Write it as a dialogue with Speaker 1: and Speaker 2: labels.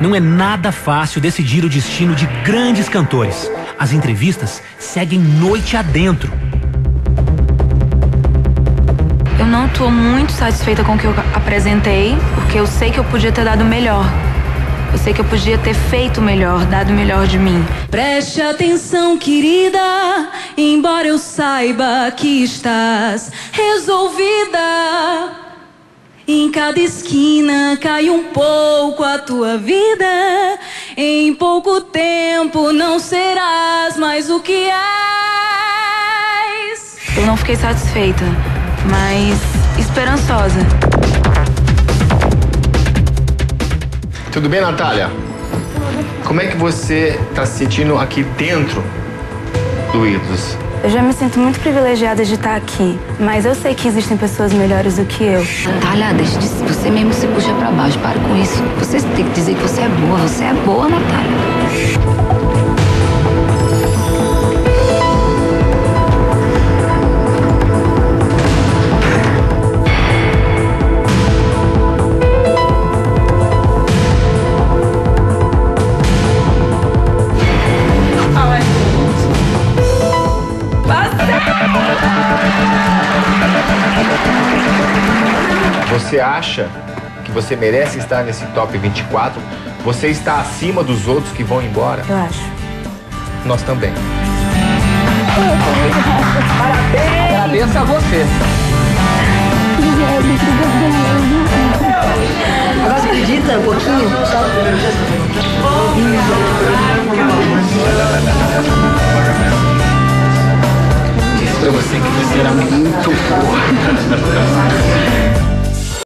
Speaker 1: Não é nada fácil decidir o destino de grandes cantores. As entrevistas seguem noite adentro.
Speaker 2: Eu não estou muito satisfeita com o que eu apresentei, porque eu sei que eu podia ter dado melhor. Eu sei que eu podia ter feito melhor, dado melhor de mim.
Speaker 3: Preste atenção, querida, embora eu saiba que estás resolvida. Em cada esquina cai um pouco a tua vida. Em pouco tempo não serás mais o que és.
Speaker 2: Eu não fiquei satisfeita, mas esperançosa.
Speaker 4: Tudo bem, Natália? Como é que você está se sentindo aqui dentro do Ídolos?
Speaker 2: Eu já me sinto muito privilegiada de estar aqui, mas eu sei que existem pessoas melhores do que eu.
Speaker 5: Natália, deixa de, você mesmo se puxa pra baixo. Para com isso. Você tem que dizer que você é boa. Você é boa, Natália.
Speaker 4: Você acha que você merece estar nesse top 24? Você está acima dos outros que vão embora?
Speaker 2: Eu acho.
Speaker 4: Nós também.
Speaker 6: Agradeço a você.
Speaker 5: Agora você acredita um pouquinho?
Speaker 6: Pra você que você era muito boa.